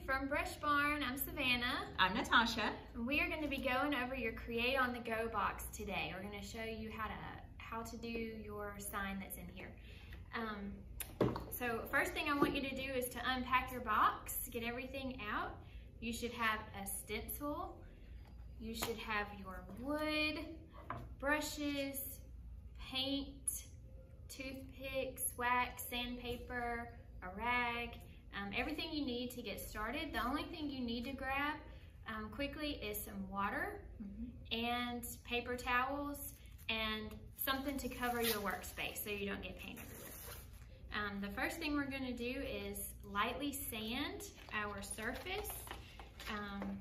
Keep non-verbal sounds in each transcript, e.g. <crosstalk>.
From Brush Barn, I'm Savannah. I'm Natasha. We are going to be going over your Create on the Go box today. We're going to show you how to how to do your sign that's in here. Um, so first thing I want you to do is to unpack your box, get everything out. You should have a stencil. You should have your wood, brushes, paint, toothpicks, wax, sandpaper, a rag, um, everything you need to get started. The only thing you need to grab um, quickly is some water mm -hmm. and paper towels and something to cover your workspace so you don't get paint everywhere. Um, the first thing we're gonna do is lightly sand our surface. Um,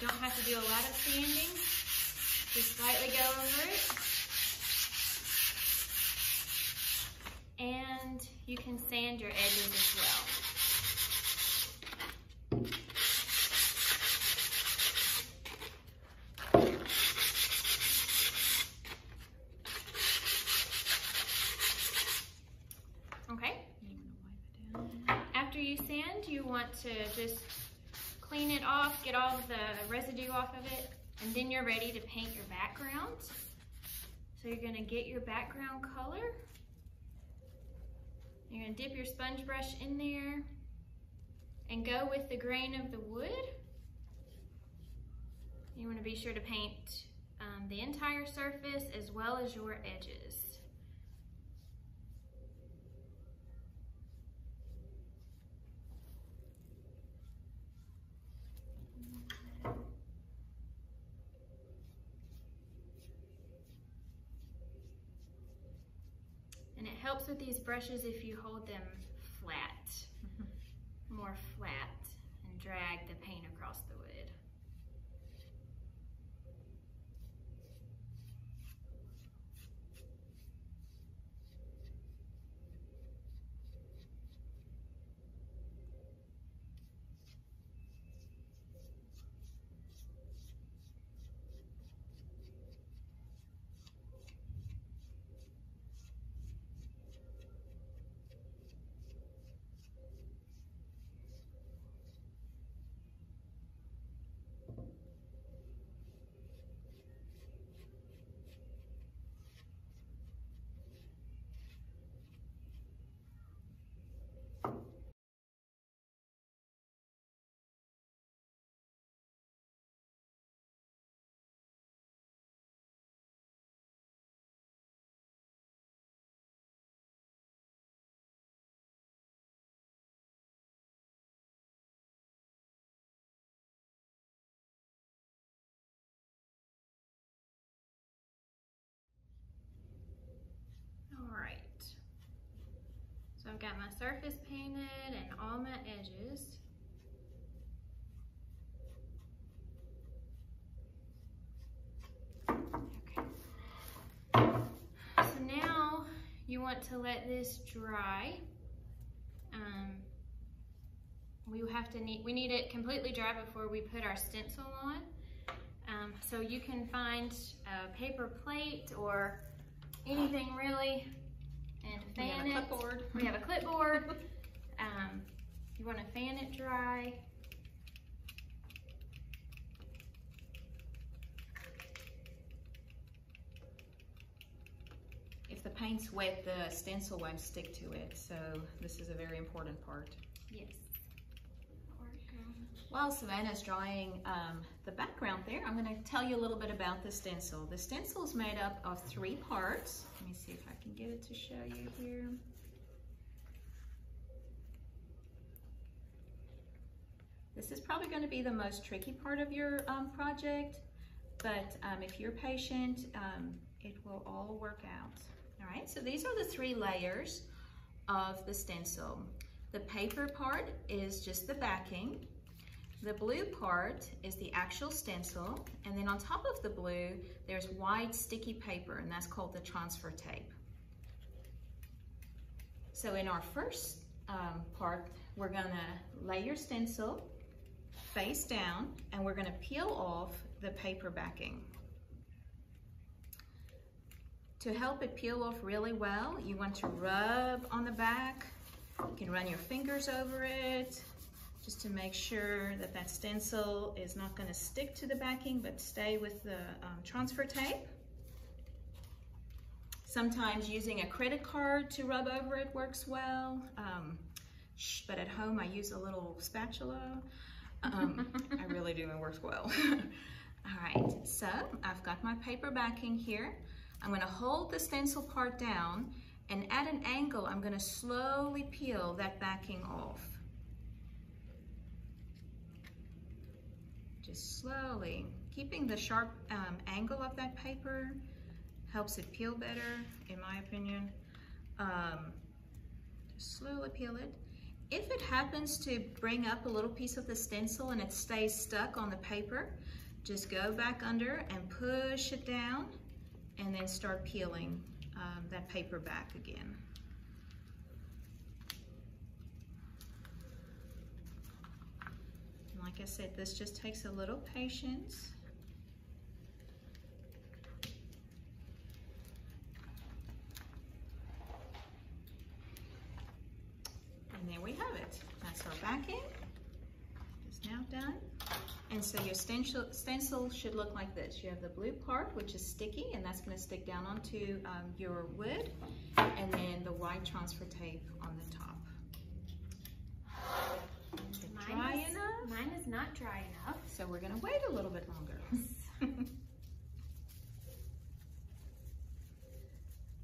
don't have to do a lot of sanding, just lightly go over it. And you can sand your edges as well. Okay. After you sand, you want to just clean it off, get all the residue off of it, and then you're ready to paint your background. So you're gonna get your background color. You're gonna dip your sponge brush in there and go with the grain of the wood. You wanna be sure to paint um, the entire surface as well as your edges. Helps with these brushes if you hold them flat, <laughs> more flat, and drag the paint across the wood. So I've got my surface painted and all my edges. Okay. So now you want to let this dry. Um, we have to need, we need it completely dry before we put our stencil on. Um, so you can find a paper plate or anything really and fan we have a clipboard. We have a clipboard. <laughs> um, you want to fan it dry. If the paint's wet, the stencil won't stick to it, so this is a very important part. Yes. While Savannah's drawing um, the background there, I'm going to tell you a little bit about the stencil. The stencil is made up of three parts. Let me see if I can get it to show you here. This is probably going to be the most tricky part of your um, project, but um, if you're patient, um, it will all work out. All right, so these are the three layers of the stencil. The paper part is just the backing. The blue part is the actual stencil, and then on top of the blue, there's white sticky paper, and that's called the transfer tape. So in our first um, part, we're gonna lay your stencil face down, and we're gonna peel off the paper backing. To help it peel off really well, you want to rub on the back. You can run your fingers over it, just to make sure that that stencil is not going to stick to the backing but stay with the um, transfer tape. Sometimes using a credit card to rub over it works well, um, but at home I use a little spatula. Um, I really do, it works well. <laughs> All right, so I've got my paper backing here. I'm gonna hold the stencil part down and at an angle, I'm gonna slowly peel that backing off. Just slowly, keeping the sharp um, angle of that paper helps it peel better, in my opinion. Um, just slowly peel it. If it happens to bring up a little piece of the stencil and it stays stuck on the paper, just go back under and push it down and then start peeling um, that paper back again. Like I said, this just takes a little patience. And there we have it. That's our backing. It's now done. And so your stencil, stencil should look like this. You have the blue part, which is sticky, and that's gonna stick down onto um, your wood, and then the white transfer tape on the top. Mine dry is, enough? Mine not dry enough. So we're gonna wait a little bit longer. <laughs>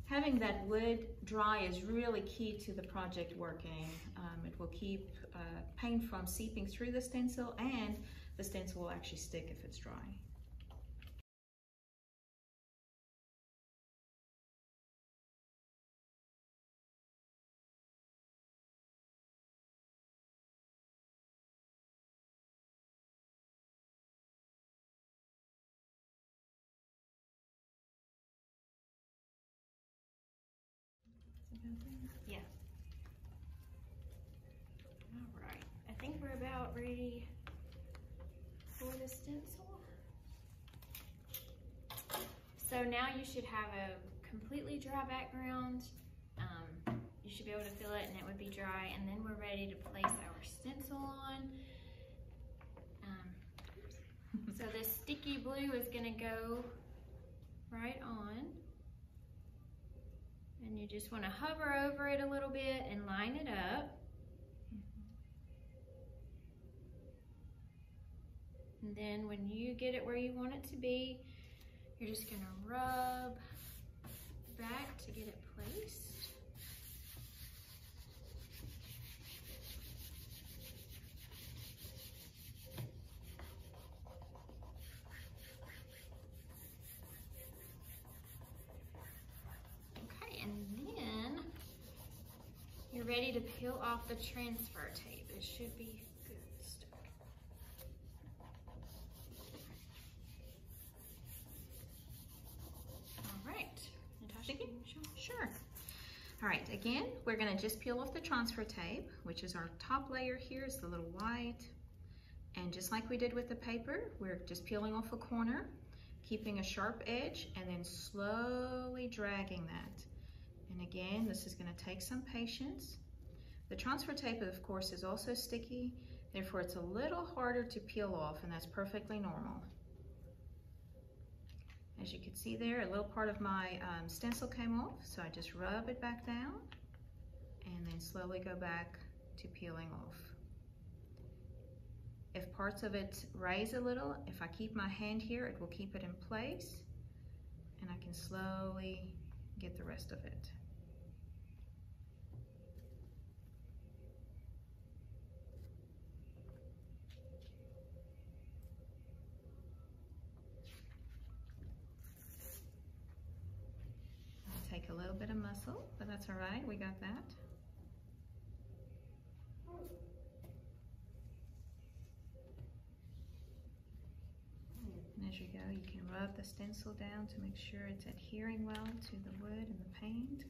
Having that wood dry is really key to the project working. Um, it will keep uh, paint from seeping through the stencil and the stencil will actually stick if it's dry. Yeah. All right. I think we're about ready for the stencil. So now you should have a completely dry background. Um, you should be able to fill it and it would be dry. And then we're ready to place our stencil on. Um, so this sticky blue is gonna go right on. And you just wanna hover over it a little bit and line it up. And then when you get it where you want it to be, you're just gonna rub back to get it placed. Okay, and then you're ready to peel off the transfer tape. It should be good stuck. All right, Natasha, can you show? Sure. All right, again, we're gonna just peel off the transfer tape, which is our top layer here is the little white. And just like we did with the paper, we're just peeling off a corner, keeping a sharp edge, and then slowly dragging that. And again, this is gonna take some patience. The transfer tape, of course, is also sticky, therefore it's a little harder to peel off, and that's perfectly normal. As you can see there, a little part of my um, stencil came off, so I just rub it back down and then slowly go back to peeling off. If parts of it raise a little, if I keep my hand here, it will keep it in place and I can slowly get the rest of it. take a little bit of muscle, but that's all right, we got that. And as you go, you can rub the stencil down to make sure it's adhering well to the wood and the paint.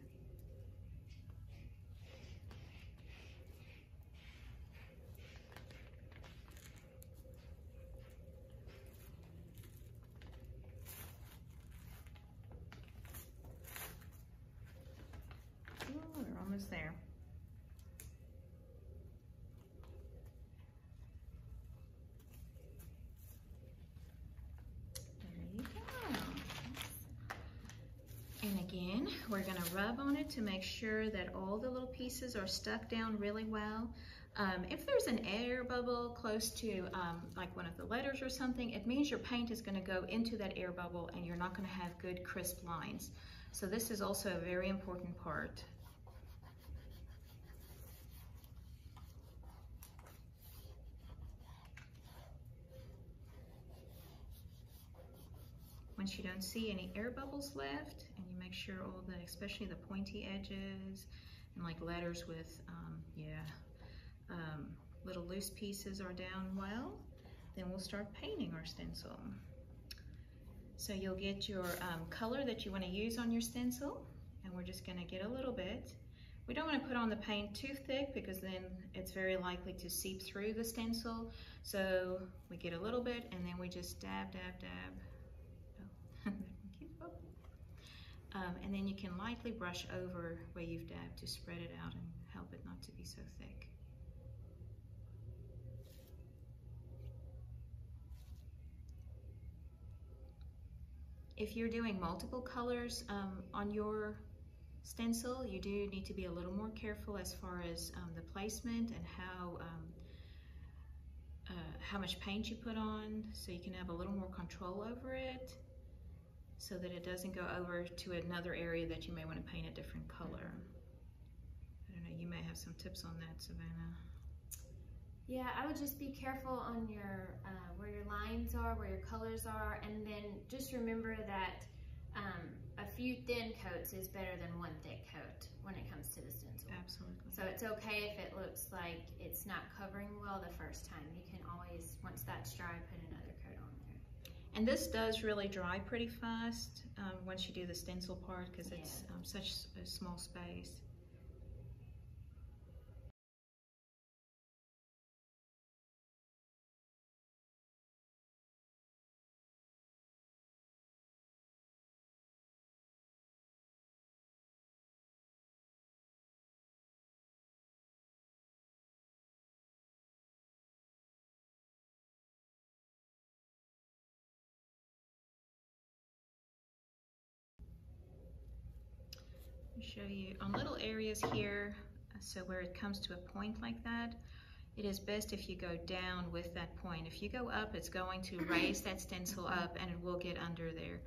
Ooh, we're almost there. We're gonna rub on it to make sure that all the little pieces are stuck down really well. Um, if there's an air bubble close to um, like one of the letters or something, it means your paint is gonna go into that air bubble and you're not gonna have good crisp lines. So this is also a very important part. Once you don't see any air bubbles left, and you make sure all the, especially the pointy edges, and like letters with, um, yeah, um, little loose pieces are down well, then we'll start painting our stencil. So you'll get your um, color that you want to use on your stencil, and we're just going to get a little bit. We don't want to put on the paint too thick because then it's very likely to seep through the stencil. So we get a little bit and then we just dab, dab, dab um, and then you can lightly brush over where you've dabbed to spread it out and help it not to be so thick. If you're doing multiple colors um, on your stencil, you do need to be a little more careful as far as um, the placement and how um, uh, how much paint you put on so you can have a little more control over it so that it doesn't go over to another area that you may want to paint a different color. I don't know, you may have some tips on that, Savannah. Yeah, I would just be careful on your uh, where your lines are, where your colors are, and then just remember that um, a few thin coats is better than one thick coat when it comes to the stencil. Absolutely. So it's okay if it looks like it's not covering well the first time. You can always, once that's dry, put another coat on there. And this does really dry pretty fast um, once you do the stencil part because it's Yeah. um, such a small space. Show you on little areas here, so where it comes to a point like that, it is best if you go down with that point. If you go up, it's going to <clears throat> raise that stencil up and it will get under there.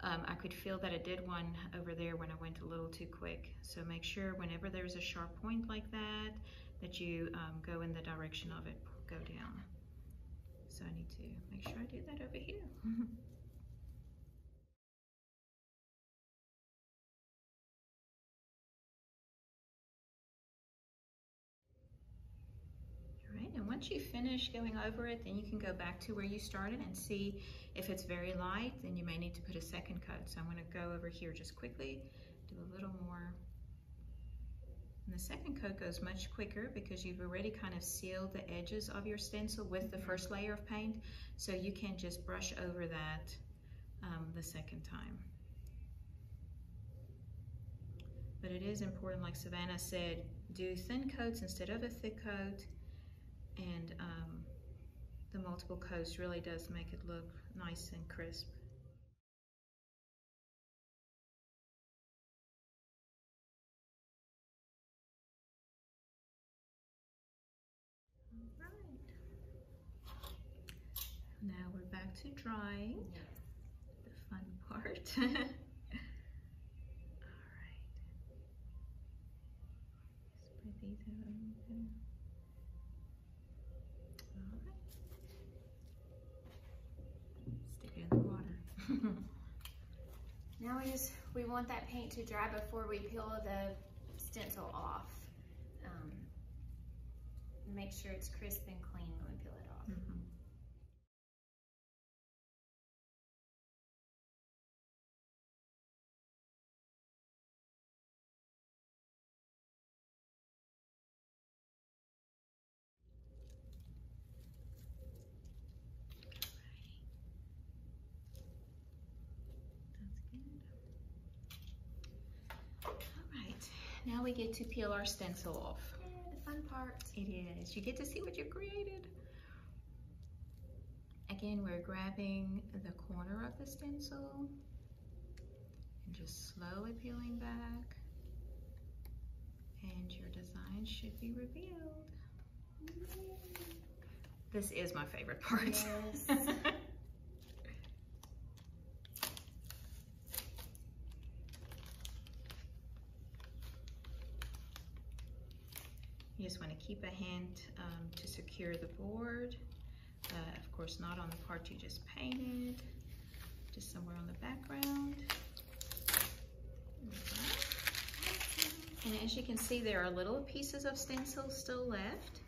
Um, I could feel that it did one over there when I went a little too quick. So make sure whenever there's a sharp point like that, that you um, go in the direction of it, go down. So I need to make sure I do that over here. <laughs> and once you finish going over it, then you can go back to where you started and see if it's very light, then you may need to put a second coat. So I'm gonna go over here just quickly, do a little more. And the second coat goes much quicker because you've already kind of sealed the edges of your stencil with the first layer of paint. So you can just brush over that um, the second time. But it is important, like Savannah said, do thin coats instead of a thick coat and um, the multiple coats really does make it look nice and crisp. All right. Now we're back to drying, the fun <laughs> part. All right. Spread these out a little bit. Alright. Stick it in the water. Now we we want that paint to dry before we peel the stencil off. Um, make sure it's crisp and clean when we peel it off. Mhm. That's good. All right, now we get to peel our stencil off. Yeah, the fun part. It is. You get to see what you created. Again, we're grabbing the corner of the stencil. And just slowly peeling back. And your design should be revealed. This is my favorite part. Yes. <laughs> You just want to keep a hand um, to secure the board. Uh, of course, not on the part you just painted, just somewhere on the background. And as you can see, there are little pieces of stencil still left.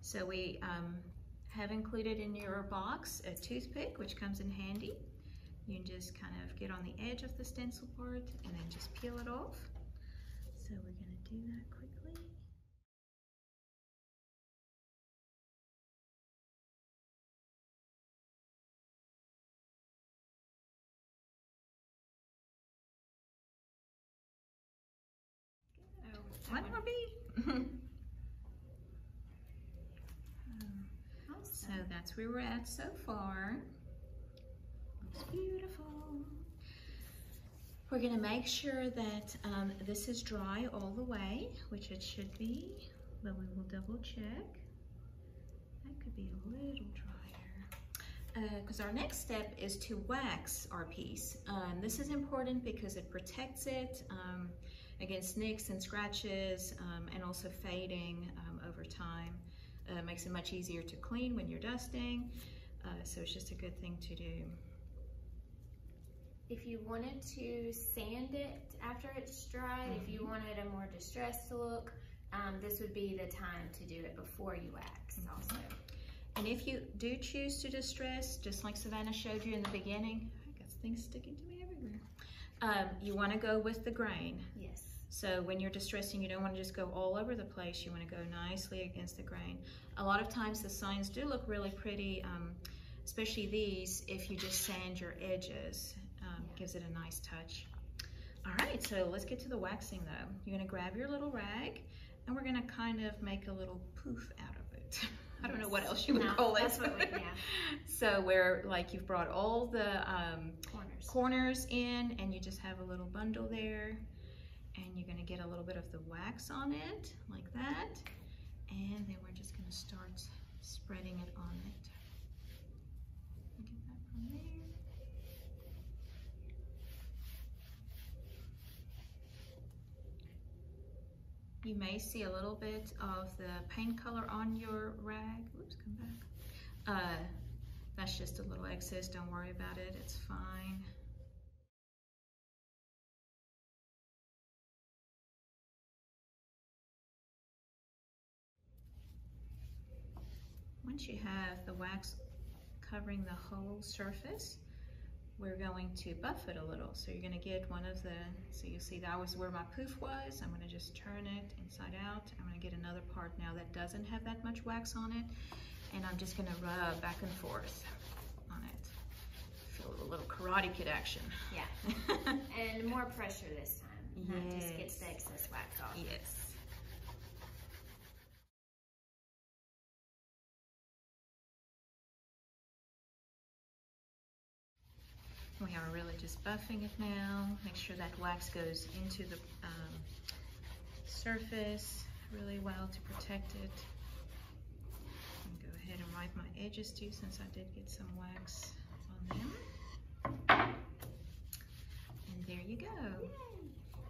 So we um, have included in your box a toothpick, which comes in handy. You can just kind of get on the edge of the stencil part and then just peel it off. So we're gonna do that quickly. Oh, One more bead. So Awesome. That's where we're at so far. Looks beautiful. We're gonna make sure that um, this is dry all the way, which it should be, but we will double check. That could be a little drier. Because our next step is to wax our piece. Um, this is important because it protects it um, against nicks and scratches um, and also fading um, over time. Uh, makes it much easier to clean when you're dusting. Uh, so it's just a good thing to do. If you wanted to sand it after it's dried, if you wanted a more distressed look, um, this would be the time to do it before you wax also. And if you do choose to distress, just like Savannah showed you in the beginning, I got things sticking to me everywhere. Um, you want to go with the grain. Yes. So when you're distressing, you don't want to just go all over the place. You want to go nicely against the grain. A lot of times the signs do look really pretty, um, especially these, if you just sand your edges. Um, Yeah. Gives it a nice touch. All right, so let's get to the waxing though. You're gonna grab your little rag and we're gonna kind of make a little poof out of it. <laughs> I don't know what else you would No, call it. we- yeah. <laughs> so where like you've brought all the um, Corners. corners in and you just have a little bundle there and you're to get a little bit of the wax on it like that and then we're just to start spreading it on it. Get that from there. You may see a little bit of the paint color on your rag. Oops, come back. Uh, that's just a little excess. Don't worry about it. It's fine. Once you have the wax covering the whole surface, we're going to buff it a little. So you're gonna get one of the, so you see that was where my poof was. I'm gonna just turn it inside out. I'm gonna get another part now that doesn't have that much wax on it. And I'm just gonna rub back and forth on it. Feel a little Karate Kid action. Yeah. <laughs> And more pressure this time. That just gets the Yes. excess wax off. yes. We are really just buffing it now. Make sure that wax goes into the um, surface really well to protect it. And go ahead and wipe my edges too since I did get some wax on them. And there you go.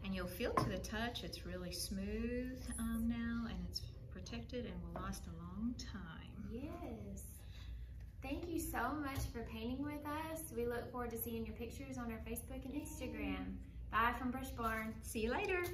And you'll feel to the touch, it's really smooth um, now and it's protected and will last a long time. Yes. Thank you so much for painting with us. We look forward to seeing your pictures on our Facebook and Instagram. Bye from Brush Barn. See you later.